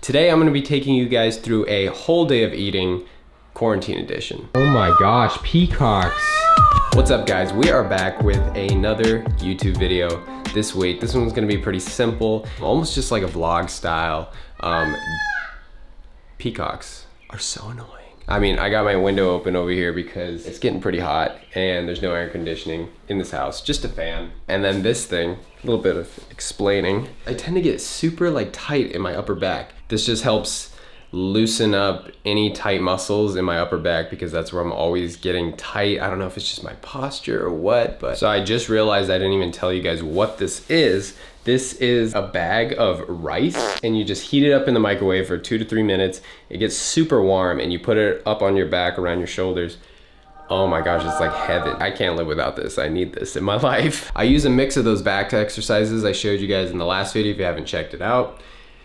Today I'm gonna be taking you guys through a whole day of eating, quarantine edition. Oh my gosh, peacocks. What's up guys? We are back with another YouTube video this week. This one's gonna be pretty simple, almost just like a vlog style. Um, peacocks are so annoying. I mean, I got my window open over here because it's getting pretty hot and there's no air conditioning in this house, just a fan. And then this thing, a little bit of explaining. I tend to get super like tight in my upper back. This just helps loosen up any tight muscles in my upper back because that's where I'm always getting tight. I don't know if it's just my posture or what, but so I just realized I didn't even tell you guys what this is. This is a bag of rice and you just heat it up in the microwave for two to three minutes. It gets super warm and you put it up on your back around your shoulders. Oh my gosh, it's like heaven. I can't live without this. I need this in my life. I use a mix of those back exercises I showed you guys in the last video if you haven't checked it out.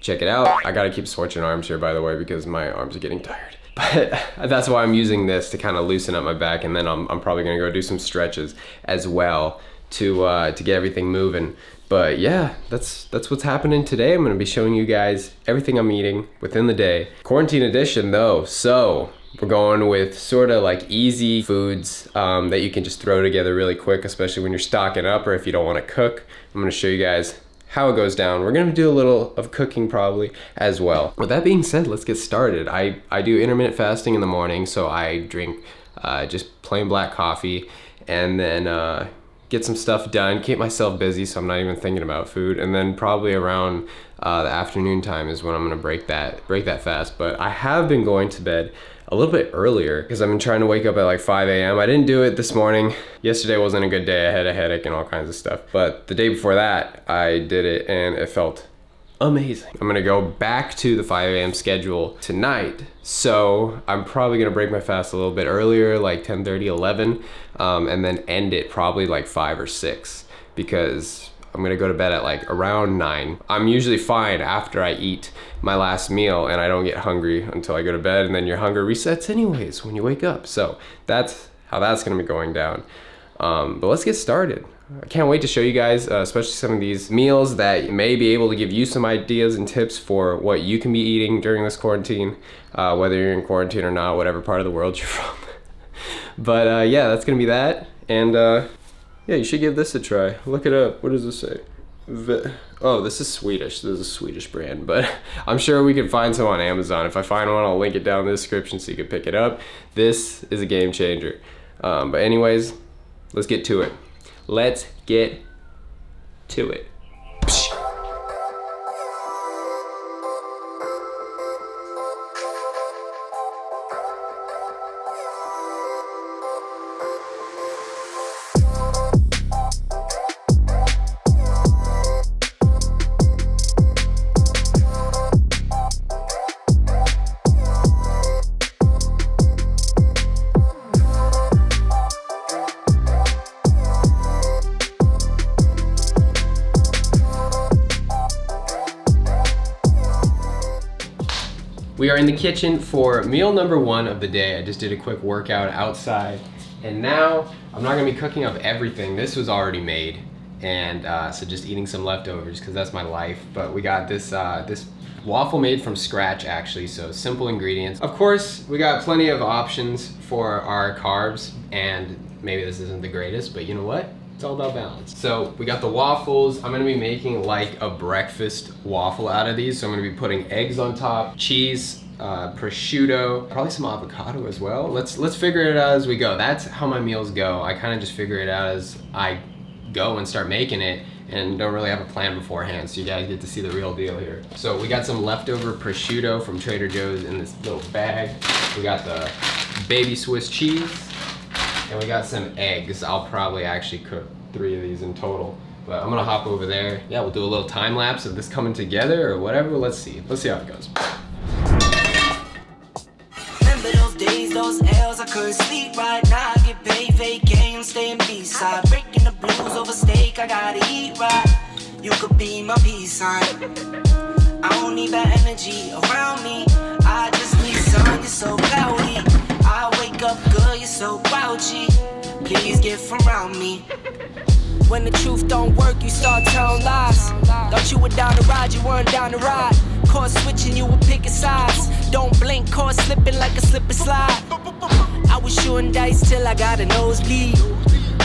Check it out. I gotta keep switching arms here by the way because my arms are getting tired. But that's why I'm using this to kind of loosen up my back and then I'm, I'm probably gonna go do some stretches as well to uh, to get everything moving. But yeah, that's that's what's happening today. I'm gonna be showing you guys everything I'm eating within the day. Quarantine edition though, so we're going with sort of like easy foods um, that you can just throw together really quick, especially when you're stocking up or if you don't wanna cook. I'm gonna show you guys how it goes down. We're gonna do a little of cooking probably as well. With that being said, let's get started. I, I do intermittent fasting in the morning, so I drink uh, just plain black coffee and then uh, get some stuff done, keep myself busy so I'm not even thinking about food. And then probably around uh, the afternoon time is when I'm gonna break that, break that fast. But I have been going to bed a little bit earlier because I've been trying to wake up at like 5 a.m. I didn't do it this morning. Yesterday wasn't a good day. I had a headache and all kinds of stuff. But the day before that, I did it and it felt amazing. I'm gonna go back to the 5 a.m. schedule tonight. So I'm probably gonna break my fast a little bit earlier, like 10, 30, 11, um, and then end it probably like five or six because I'm gonna go to bed at like around nine. I'm usually fine after I eat my last meal and I don't get hungry until I go to bed and then your hunger resets anyways when you wake up. So that's how that's gonna be going down. Um, but let's get started. I can't wait to show you guys, uh, especially some of these meals that may be able to give you some ideas and tips for what you can be eating during this quarantine, uh, whether you're in quarantine or not, whatever part of the world you're from. but uh, yeah, that's gonna be that. And uh, yeah, you should give this a try. Look it up. What does this say? V oh, this is Swedish. This is a Swedish brand, but I'm sure we can find some on Amazon. If I find one, I'll link it down in the description so you can pick it up. This is a game changer. Um, but anyways, let's get to it. Let's get to it. Are in the kitchen for meal number one of the day. I just did a quick workout outside and now I'm not gonna be cooking up everything. This was already made and uh, so just eating some leftovers because that's my life. But we got this, uh, this waffle made from scratch actually, so simple ingredients. Of course, we got plenty of options for our carbs and maybe this isn't the greatest, but you know what? It's all about balance. So we got the waffles. I'm gonna be making like a breakfast waffle out of these. So I'm gonna be putting eggs on top, cheese, uh, prosciutto, probably some avocado as well. Let's let's figure it out as we go. That's how my meals go. I kind of just figure it out as I go and start making it and don't really have a plan beforehand so you guys get to see the real deal here. So we got some leftover prosciutto from Trader Joe's in this little bag. We got the baby Swiss cheese and we got some eggs. I'll probably actually cook three of these in total. But I'm gonna hop over there. Yeah, we'll do a little time lapse of this coming together or whatever. Let's see. Let's see how it goes. Those L's, I couldn't sleep right now. I get paid, vacay, I'm staying B-side. Breaking the blues over steak, I gotta eat right. You could be my peace sign. I don't need that energy around me. I just need sun, you're so cloudy. I wake up good, you're so grouchy. Please get from around me. When the truth don't work, you start telling lies. Thought you were down to ride, you weren't down to ride. Caught switching, you were picking sides. Don't blink, caught slipping like a slip and slide. I was shooting dice till I got a nosebleed.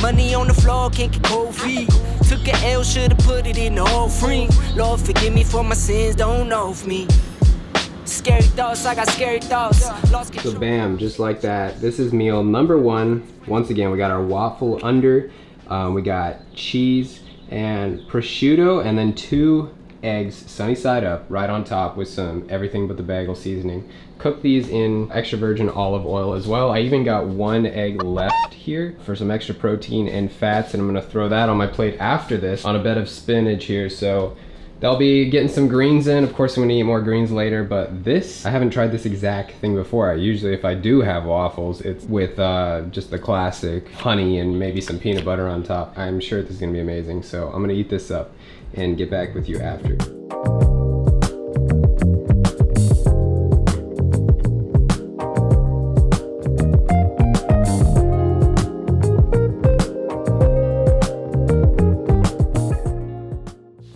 Money on the floor, can't get cold feet. Took a L, should've put it in the free. Lord, forgive me for my sins, don't know of me. Scary thoughts, I got scary thoughts. Lost So bam, just like that. This is meal number one. Once again, we got our waffle under. Um, we got cheese and prosciutto, and then two eggs sunny side up, right on top with some everything but the bagel seasoning. Cook these in extra virgin olive oil as well. I even got one egg left here for some extra protein and fats, and I'm gonna throw that on my plate after this on a bed of spinach here. So They'll be getting some greens in. Of course, I'm gonna eat more greens later, but this, I haven't tried this exact thing before. I usually, if I do have waffles, it's with uh, just the classic honey and maybe some peanut butter on top. I'm sure this is gonna be amazing. So I'm gonna eat this up and get back with you after.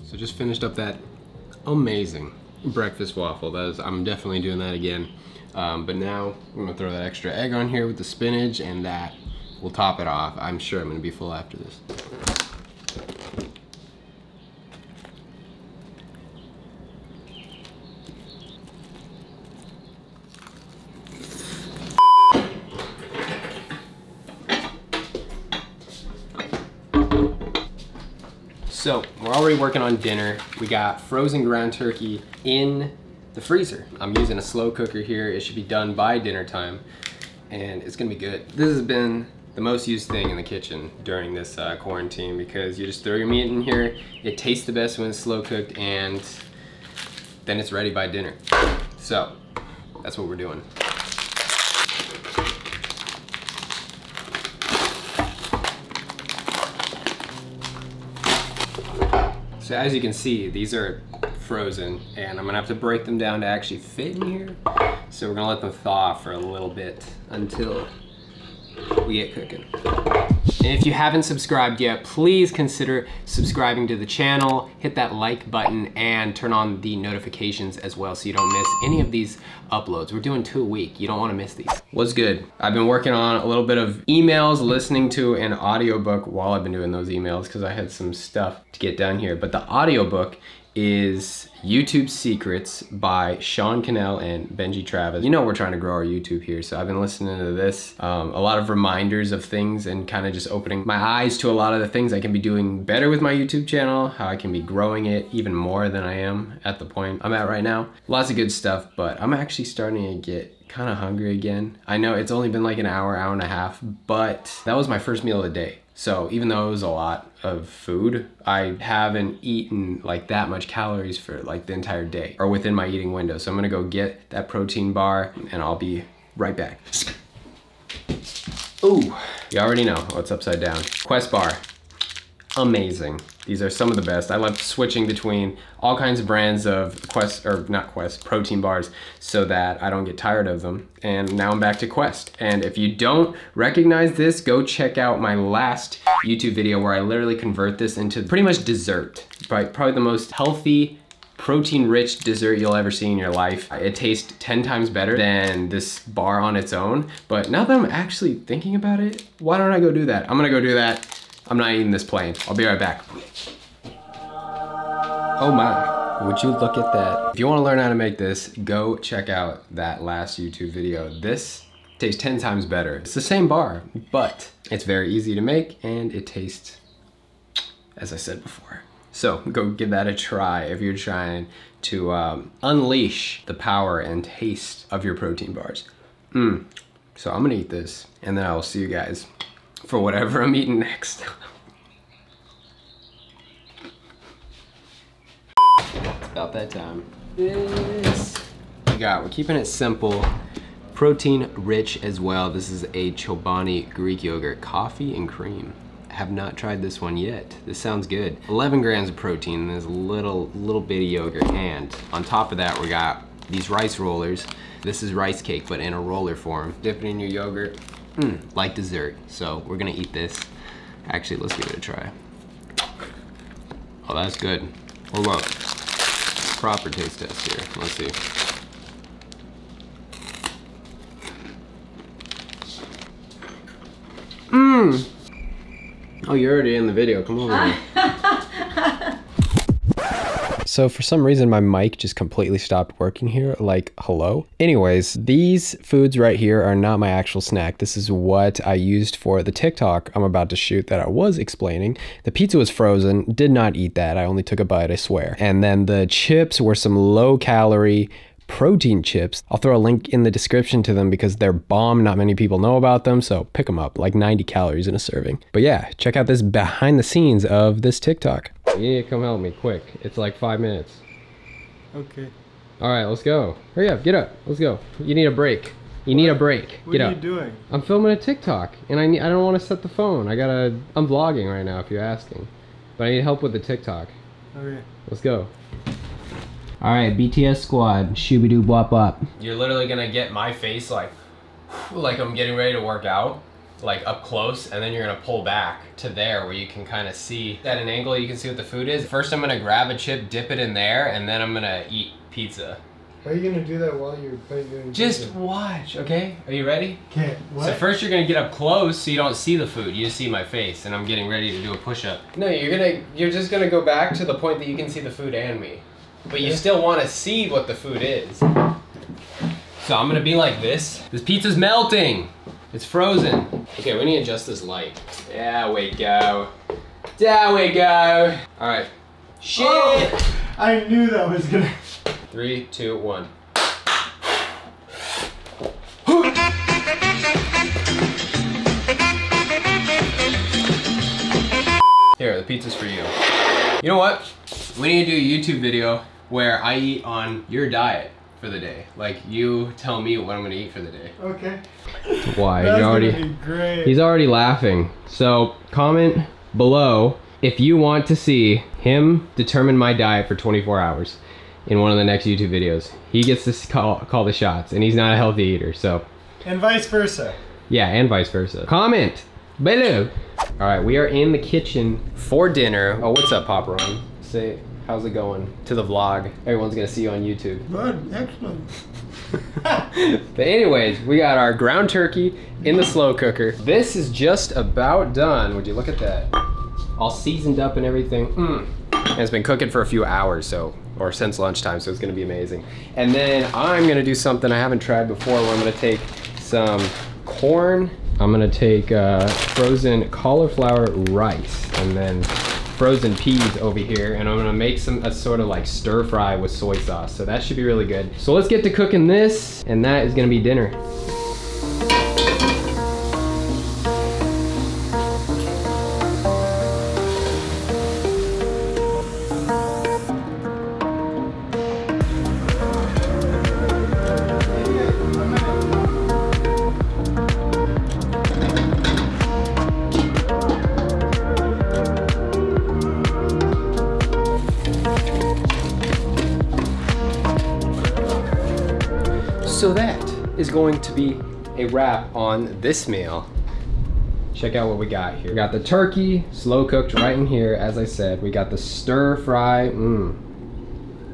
So just finished up that amazing breakfast waffle. That is, I'm definitely doing that again. Um, but now I'm gonna throw that extra egg on here with the spinach and that will top it off. I'm sure I'm gonna be full after this. So we're already working on dinner. We got frozen ground turkey in the freezer. I'm using a slow cooker here. It should be done by dinner time and it's gonna be good. This has been the most used thing in the kitchen during this uh, quarantine because you just throw your meat in here, it tastes the best when it's slow cooked and then it's ready by dinner. So that's what we're doing. So as you can see, these are frozen and I'm gonna have to break them down to actually fit in here. So we're gonna let them thaw for a little bit until we get cooking. And if you haven't subscribed yet, please consider subscribing to the channel, hit that like button, and turn on the notifications as well so you don't miss any of these uploads. We're doing two a week. You don't wanna miss these. What's good? I've been working on a little bit of emails, listening to an audiobook while I've been doing those emails because I had some stuff to get done here. But the audiobook is YouTube Secrets by Sean Cannell and Benji Travis. You know we're trying to grow our YouTube here, so I've been listening to this. Um, a lot of reminders of things and kind of just opening my eyes to a lot of the things I can be doing better with my YouTube channel, how I can be growing it even more than I am at the point I'm at right now. Lots of good stuff, but I'm actually starting to get kind of hungry again. I know it's only been like an hour, hour and a half, but that was my first meal of the day. So even though it was a lot of food, I haven't eaten like that much calories for like the entire day or within my eating window. So I'm gonna go get that protein bar and I'll be right back. Ooh, you already know what's upside down. Quest bar, amazing. These are some of the best. I love switching between all kinds of brands of Quest, or not Quest, protein bars so that I don't get tired of them. And now I'm back to Quest. And if you don't recognize this, go check out my last YouTube video where I literally convert this into pretty much dessert. Probably the most healthy, protein rich dessert you'll ever see in your life. It tastes 10 times better than this bar on its own. But now that I'm actually thinking about it, why don't I go do that? I'm gonna go do that. I'm not eating this plain. I'll be right back. Oh my, would you look at that? If you wanna learn how to make this, go check out that last YouTube video. This tastes 10 times better. It's the same bar, but it's very easy to make and it tastes as I said before. So go give that a try if you're trying to um, unleash the power and taste of your protein bars. Mm. So I'm gonna eat this and then I will see you guys for whatever I'm eating next. it's about that time. This we got, we're keeping it simple. Protein rich as well. This is a Chobani Greek yogurt, coffee and cream. Have not tried this one yet. This sounds good. 11 grams of protein, there's a little, little bitty yogurt. And on top of that, we got these rice rollers. This is rice cake, but in a roller form. Dip it in your yogurt, mm, like dessert. So we're gonna eat this. Actually, let's give it a try. Oh, that's good. Hold on. Proper taste test here. Let's see. Mmm. Oh, you're already in the video. Come over here. So for some reason my mic just completely stopped working here, like hello. Anyways, these foods right here are not my actual snack. This is what I used for the TikTok I'm about to shoot that I was explaining. The pizza was frozen, did not eat that. I only took a bite, I swear. And then the chips were some low calorie protein chips. I'll throw a link in the description to them because they're bomb. Not many people know about them, so pick them up. Like 90 calories in a serving. But yeah, check out this behind the scenes of this TikTok. You need to come help me quick. It's like five minutes. Okay. All right, let's go. Hurry up, get up. Let's go. You need a break. You need a break. What get are up. you doing? I'm filming a TikTok, and I need, I don't want to set the phone. I gotta. I'm vlogging right now, if you're asking, but I need help with the TikTok. Okay. Let's go. All right, BTS squad, shooby doo bop bop. You're literally gonna get my face like, like I'm getting ready to work out, like up close, and then you're gonna pull back to there where you can kind of see at an angle. You can see what the food is. First, I'm gonna grab a chip, dip it in there, and then I'm gonna eat pizza. How are you gonna do that while you're doing? Just watch, okay? Are you ready? Can't. What? So first you're gonna get up close so you don't see the food. You just see my face and I'm getting ready to do a push-up. No, you're gonna you're just gonna go back to the point that you can see the food and me. But you still wanna see what the food is. So I'm gonna be like this. This pizza's melting. It's frozen. Okay, we need to adjust this light. There we go. There we go. Alright. Shit! Oh! I knew that was gonna. Three, two, one. Here, the pizza's for you. You know what? We need to do a YouTube video where I eat on your diet for the day. Like you tell me what I'm gonna eat for the day. Okay. Why? That's you already gonna be great. He's already laughing. So comment below if you want to see him determine my diet for 24 hours in one of the next YouTube videos. He gets to call, call the shots and he's not a healthy eater. So and vice versa. yeah, and vice versa. Comment below. All right, we are in the kitchen for dinner. Oh, what's up, Pop Ron? Say, how's it going to the vlog? Everyone's gonna see you on YouTube. Good. Excellent. But anyways, we got our ground turkey in the slow cooker. This is just about done. Would you look at that? All seasoned up and everything. Mm. And it's been cooking for a few hours, so or since lunchtime, so it's gonna be amazing. And then I'm gonna do something I haven't tried before where I'm gonna take some corn. I'm gonna take uh, frozen cauliflower rice and then frozen peas over here and I'm gonna make some a sort of like stir fry with soy sauce. So that should be really good. So let's get to cooking this and that is gonna be dinner. Be a wrap on this meal. Check out what we got here. We got the turkey, slow cooked right in here, as I said. We got the stir fry. Mmm.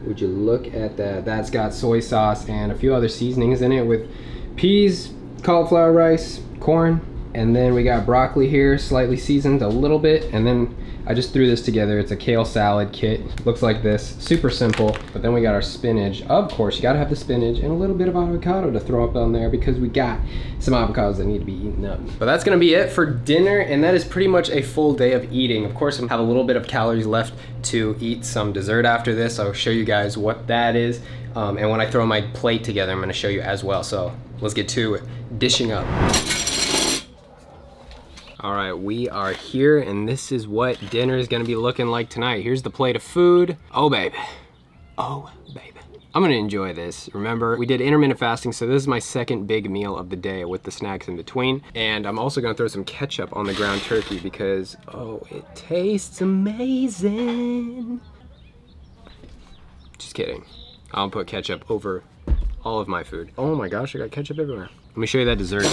Would you look at that? That's got soy sauce and a few other seasonings in it with peas, cauliflower rice, corn, and then we got broccoli here, slightly seasoned a little bit, and then I just threw this together. It's a kale salad kit. Looks like this, super simple. But then we got our spinach. Of course, you gotta have the spinach and a little bit of avocado to throw up on there because we got some avocados that need to be eaten up. But that's gonna be it for dinner, and that is pretty much a full day of eating. Of course, I have a little bit of calories left to eat some dessert after this. I'll show you guys what that is. Um, and when I throw my plate together, I'm gonna show you as well. So let's get to it. Dishing up. All right, we are here and this is what dinner is gonna be looking like tonight. Here's the plate of food. Oh, baby. Oh, baby. I'm gonna enjoy this. Remember, we did intermittent fasting, so this is my second big meal of the day with the snacks in between. And I'm also gonna throw some ketchup on the ground turkey because, oh, it tastes amazing. Just kidding. I'll put ketchup over all of my food. Oh my gosh, I got ketchup everywhere. Let me show you that dessert.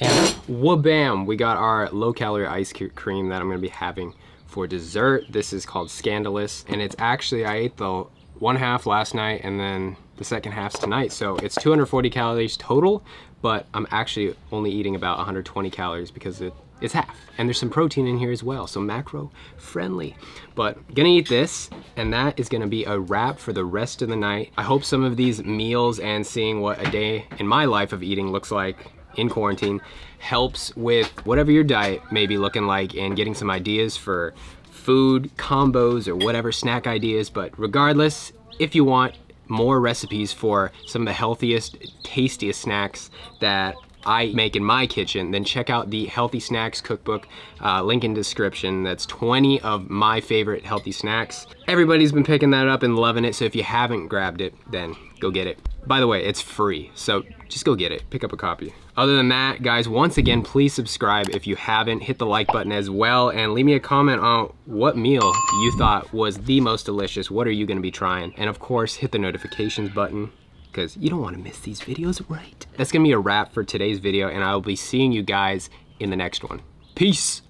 And wha-bam, we got our low calorie ice cream that I'm gonna be having for dessert. This is called Scandalous, and it's actually, I ate the one half last night and then the second half's tonight. So it's 240 calories total, but I'm actually only eating about 120 calories because it, it's half. And there's some protein in here as well, so macro friendly. But gonna eat this, and that is gonna be a wrap for the rest of the night. I hope some of these meals and seeing what a day in my life of eating looks like in quarantine helps with whatever your diet may be looking like and getting some ideas for food combos or whatever snack ideas. But regardless, if you want more recipes for some of the healthiest, tastiest snacks that I make in my kitchen, then check out the Healthy Snacks Cookbook, uh, link in description. That's 20 of my favorite healthy snacks. Everybody's been picking that up and loving it, so if you haven't grabbed it, then go get it. By the way, it's free, so just go get it. Pick up a copy. Other than that, guys, once again, please subscribe if you haven't. Hit the like button as well, and leave me a comment on what meal you thought was the most delicious. What are you gonna be trying? And of course, hit the notifications button because you don't want to miss these videos, right? That's gonna be a wrap for today's video, and I will be seeing you guys in the next one. Peace!